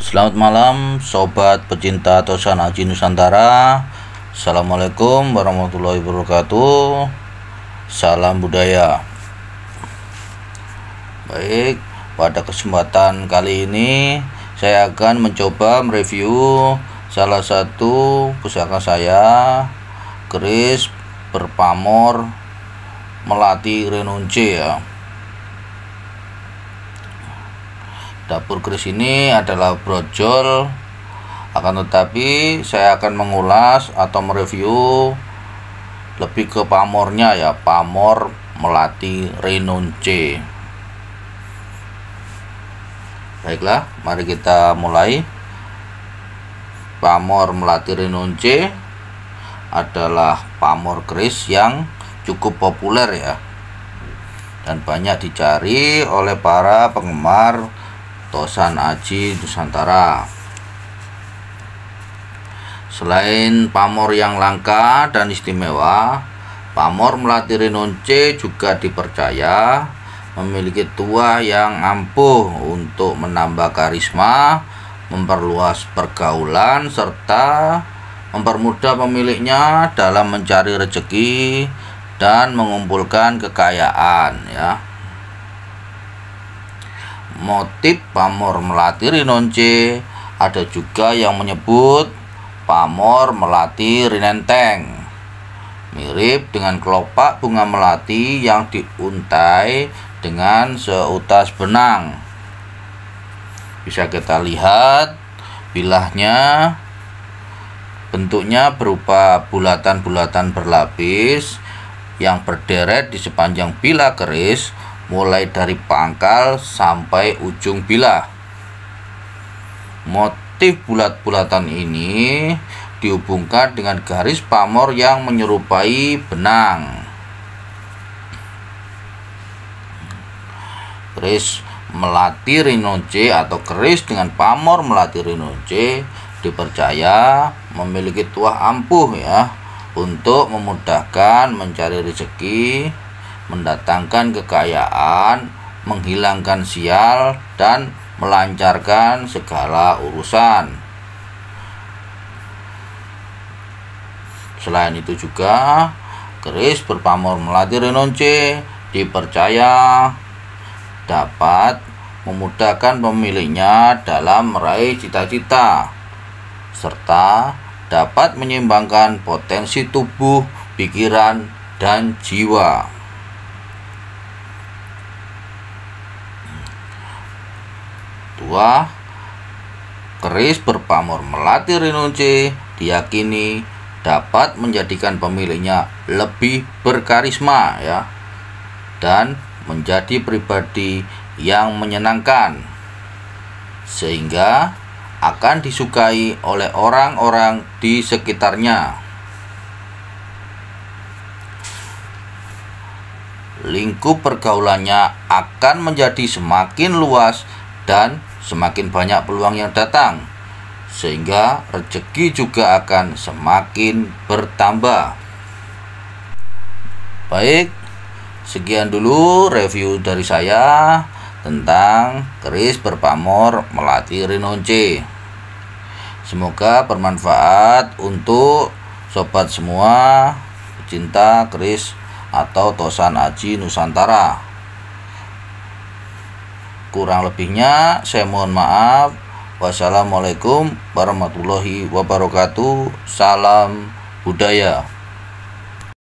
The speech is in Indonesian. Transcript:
Selamat malam sobat pecinta Tosan Haji Nusantara. Assalamualaikum warahmatullahi wabarakatuh. Salam budaya. Baik, pada kesempatan kali ini Saya akan mencoba mereview salah satu pusaka saya Keris berpamor melati renunce ya dapur keris ini adalah brojol. Akan tetapi saya akan mengulas atau mereview lebih ke pamornya ya pamor melati renunce baiklah mari kita mulai. Pamor melati renunce adalah pamor keris yang cukup populer ya dan banyak dicari oleh para penggemar Tosan Aji Nusantara. Selain pamor yang langka dan istimewa, pamor Melati Renonce juga dipercaya memiliki tua yang ampuh untuk menambah karisma, memperluas pergaulan, serta mempermudah pemiliknya dalam mencari rezeki dan mengumpulkan kekayaan ya motif pamor melati rinonce. Ada juga yang menyebut pamor melati rinenteng. Mirip dengan kelopak bunga melati yang diuntai dengan seutas benang. Bisa kita lihat bilahnya. Bentuknya berupa bulatan-bulatan berlapis yang berderet di sepanjang bilah keris mulai dari pangkal sampai ujung bilah. Motif bulat-bulatan ini dihubungkan dengan garis pamor yang menyerupai benang. Keris melati rinoce atau keris dengan pamor melati rinoce dipercaya memiliki tuah ampuh ya untuk memudahkan mencari rezeki mendatangkan kekayaan, menghilangkan sial, dan melancarkan segala urusan. Selain itu juga, keris berpamor melati renonce dipercaya dapat memudahkan pemiliknya dalam meraih cita-cita serta dapat menyeimbangkan potensi tubuh, pikiran, dan jiwa. Tua keris berpamor melati rinunce diyakini dapat menjadikan pemiliknya lebih berkarisma ya dan menjadi pribadi yang menyenangkan sehingga akan disukai oleh orang-orang di sekitarnya. Lingkup pergaulannya akan menjadi semakin luas dan semakin banyak peluang yang datang, sehingga rezeki juga akan semakin bertambah. Baik, sekian dulu review dari saya tentang keris berpamor melati rinonce. Semoga bermanfaat untuk sobat semua pecinta keris atau tosan aji Nusantara. Kurang lebihnya saya mohon maaf. Wassalamualaikum warahmatullahi wabarakatuh. Salam budaya.